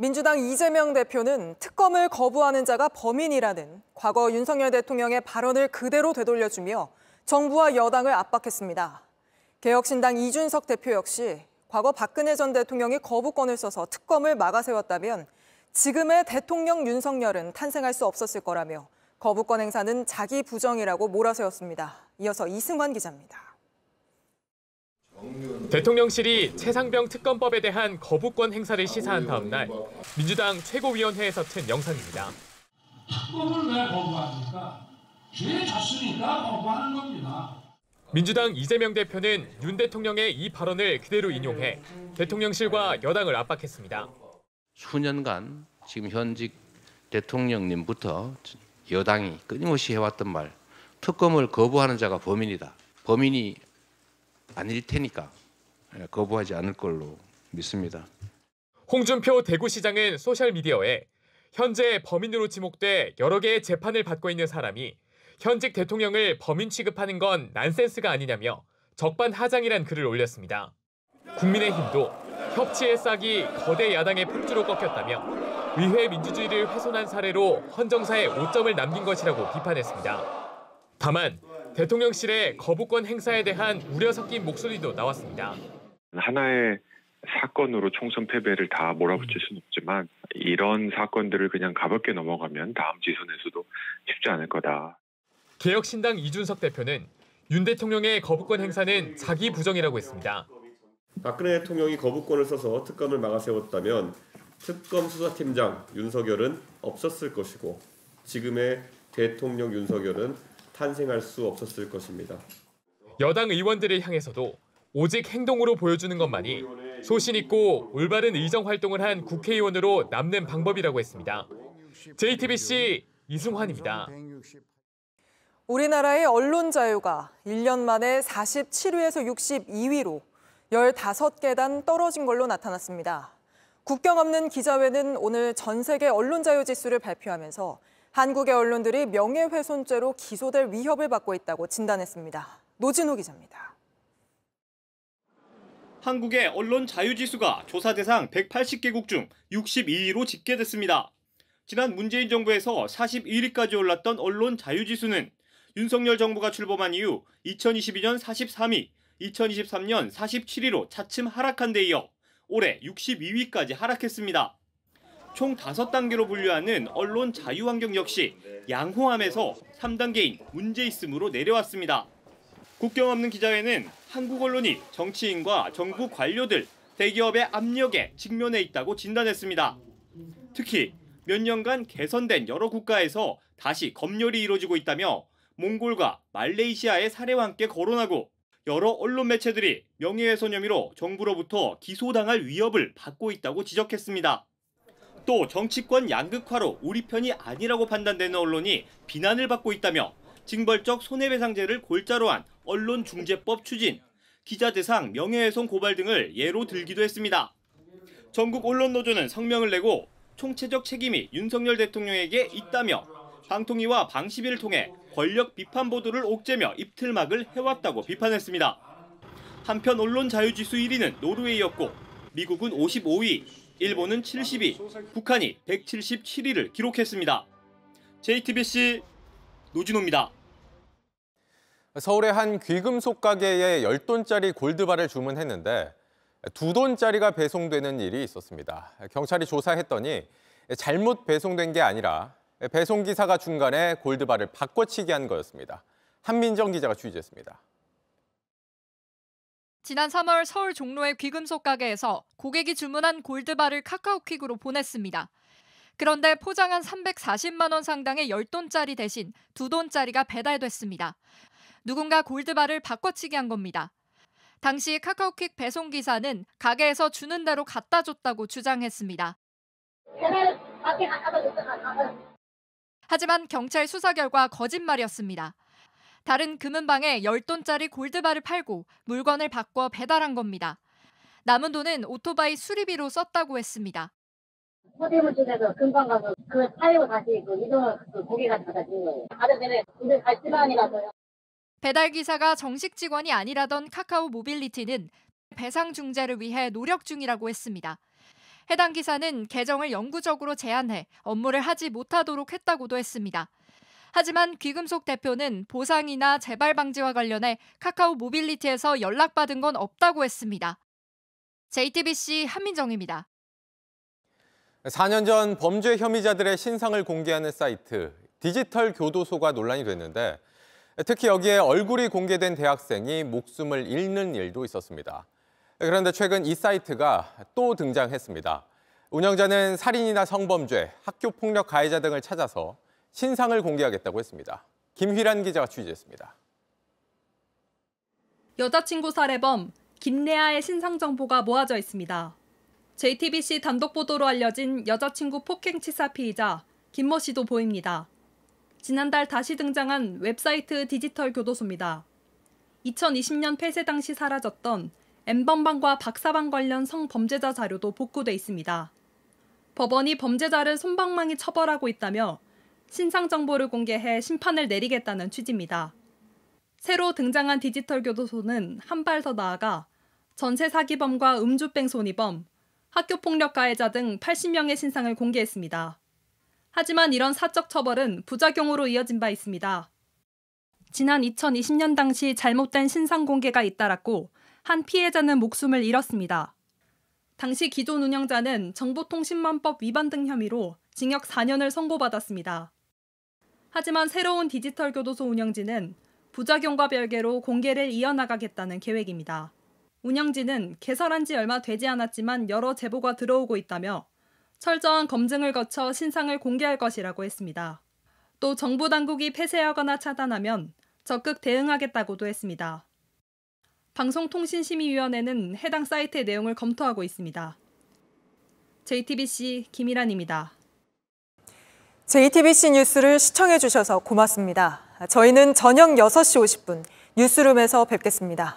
민주당 이재명 대표는 특검을 거부하는 자가 범인이라는 과거 윤석열 대통령의 발언을 그대로 되돌려주며 정부와 여당을 압박했습니다. 개혁신당 이준석 대표 역시 과거 박근혜 전 대통령이 거부권을 써서 특검을 막아세웠다면 지금의 대통령 윤석열은 탄생할 수 없었을 거라며 거부권 행사는 자기 부정이라고 몰아세웠습니다. 이어서 이승환 기자입니다. 대통령실이 최상병 특검법에 대한 거부권 행사를 시사한 다음 날 민주당 최고위원회에서 튼 영상입니다. 특검을 왜 거부합니까? 죄 졌으니까 거부하는 겁니다. 민주당 이재명 대표는 윤 대통령의 이 발언을 그대로 인용해 대통령실과 여당을 압박했습니다. 수년간 지금 현직 대통령님부터 여당이 끊임없이 해왔던 말 특검을 거부하는 자가 범인이다. 범인이 아닐 테니까 거부하지 않을 걸로 믿습니다. 홍준표 대구시장은 소셜미디어에 현재 범인으로 지목돼 여러 개의 재판을 받고 있는 사람이 현직 대통령을 범인 취급하는 건 난센스가 아니냐며 적반하장이란 글을 올렸습니다. 국민의힘도 협치의 싹이 거대 야당의 폭주로 꺾였다며 의회 민주주의를 훼손한 사례로 헌정사에 오점을 남긴 것이라고 비판했습니다. 다만 대통령실의 거부권 행사에 대한 우려 섞인 목소리도 나왔습니다. 하나의 사건으로 총선 패배를 다 몰아붙일 수는 없지만 이런 사건들을 그냥 가볍게 넘어가면 다음 지선에서도 쉽지 않을 거다. 개혁신당 이준석 대표는 윤 대통령의 거부권 행사는 자기 부정이라고 했습니다. 박근혜 대통령이 거부권을 써서 특검을 막아세웠다면 특검 수사팀장 윤석열은 없었을 것이고 지금의 대통령 윤석열은 탄생할 수 없었을 것입니다. 여당 의원들을 향해서도 오직 행동으로 보여주는 것만이 소신 있고 올바른 의정 활동을 한 국회의원으로 남는 방법이라고 했습니다. JTBC 이승환입니다. 우리나라의 언론 자유가 1년 만에 47위에서 62위로 15계단 떨어진 걸로 나타났습니다. 국경 없는 기자회는 오늘 전 세계 언론 자유 지수를 발표하면서 한국의 언론들이 명예훼손죄로 기소될 위협을 받고 있다고 진단했습니다. 노진호 기자입니다. 한국의 언론 자유 지수가 조사 대상 180개국 중 62위로 집계됐습니다. 지난 문재인 정부에서 41위까지 올랐던 언론 자유 지수는 윤석열 정부가 출범한 이후 2022년 43위, 2023년 47위로 차츰 하락한 데 이어 올해 62위까지 하락했습니다. 총 5단계로 분류하는 언론 자유 환경 역시 양호함에서 3단계인 문제 있음으로 내려왔습니다. 국경 없는 기자회는 한국 언론이 정치인과 정부 관료들, 대기업의 압력에 직면해 있다고 진단했습니다. 특히 몇 년간 개선된 여러 국가에서 다시 검열이 이루어지고 있다며 몽골과 말레이시아의 사례와 함께 거론하고 여러 언론 매체들이 명예훼손 혐의로 정부로부터 기소당할 위협을 받고 있다고 지적했습니다. 또 정치권 양극화로 우리 편이 아니라고 판단되는 언론이 비난을 받고 있다며 징벌적 손해배상제를 골자로 한 언론중재법 추진, 기자 대상 명예훼손 고발 등을 예로 들기도 했습니다. 전국 언론노조는 성명을 내고 총체적 책임이 윤석열 대통령에게 있다며 방통위와 방시비를 통해 권력 비판 보도를 옥죄며 입틀막을 해왔다고 비판했습니다. 한편 언론 자유지수 1위는 노르웨이였고 미국은 55위, 일본은 70위, 북한이 177위를 기록했습니다. JTBC 노진호입니다. 서울의 한 귀금속 가게에 10돈짜리 골드바를 주문했는데 두 돈짜리가 배송되는 일이 있었습니다. 경찰이 조사했더니 잘못 배송된 게 아니라 배송기사가 중간에 골드바를 바꿔치기 한 거였습니다. 한민정 기자가 취재했습니다. 지난 3월 서울 종로의 귀금속 가게에서 고객이 주문한 골드바를 카카오퀵으로 보냈습니다. 그런데 포장한 340만 원 상당의 10돈짜리 대신 2돈짜리가 배달됐습니다. 누군가 골드바를 바꿔치기 한 겁니다. 당시 카카오퀵 배송 기사는 가게에서 주는 대로 갖다 줬다고 주장했습니다. 하지만 경찰 수사 결과 거짓말이었습니다. 다른 금은방에 10돈짜리 골드바를 팔고 물건을 바꿔 배달한 겁니다. 남은 돈은 오토바이 수리비로 썼다고 했습니다. 호텔을 쪽에서 금방 가서 그 팔고 다시 그 이동을 그 고객한테 갖다 준 거예요. 다른 데는 오늘 갈 시간이라서요. 배달 기사가 정식 직원이 아니라던 카카오 모빌리티는 배상 중재를 위해 노력 중이라고 했습니다. 해당 기사는 계정을 영구적으로 제한해 업무를 하지 못하도록 했다고도 했습니다. 하지만 귀금속 대표는 보상이나 재발 방지와 관련해 카카오 모빌리티에서 연락받은 건 없다고 했습니다. JTBC 한민정입니다. 4년 전 범죄 혐의자들의 신상을 공개하는 사이트 디지털 교도소가 논란이 됐는데 특히 여기에 얼굴이 공개된 대학생이 목숨을 잃는 일도 있었습니다. 그런데 최근 이 사이트가 또 등장했습니다. 운영자는 살인이나 성범죄, 학교 폭력 가해자 등을 찾아서 신상을 공개하겠다고 했습니다. 김휘란 기자가 취재했습니다. 여자친구 살해범 김레아의 신상 정보가 모아져 있습니다. JTBC 단독 보도로 알려진 여자친구 폭행 치사 피의자 김모 씨도 보입니다. 지난달 다시 등장한 웹사이트 디지털 교도소입니다. 2020년 폐쇄 당시 사라졌던 N번방과 박사방 관련 성범죄자 자료도 복구돼 있습니다. 법원이 범죄자를 솜방망이 처벌하고 있다며 신상 정보를 공개해 심판을 내리겠다는 취지입니다. 새로 등장한 디지털 교도소는 한 발 더 나아가 전세 사기범과 음주병 손이범, 학교 폭력 가해자 등 80명의 신상을 공개했습니다. 하지만 이런 사적 처벌은 부작용으로 이어진 바 있습니다. 지난 2020년 당시 잘못된 신상 공개가 잇따랐고 한 피해자는 목숨을 잃었습니다. 당시 기존 운영자는 정보통신망법 위반 등 혐의로 징역 4년을 선고받았습니다. 하지만 새로운 디지털 교도소 운영진은 부작용과 별개로 공개를 이어나가겠다는 계획입니다. 운영진은 개설한 지 얼마 되지 않았지만 여러 제보가 들어오고 있다며 철저한 검증을 거쳐 신상을 공개할 것이라고 했습니다. 또 정부 당국이 폐쇄하거나 차단하면 적극 대응하겠다고도 했습니다. 방송통신심의위원회는 해당 사이트의 내용을 검토하고 있습니다. JTBC 김일환입니다. JTBC 뉴스를 시청해 주셔서 고맙습니다. 저희는 저녁 6시 50분 뉴스룸에서 뵙겠습니다.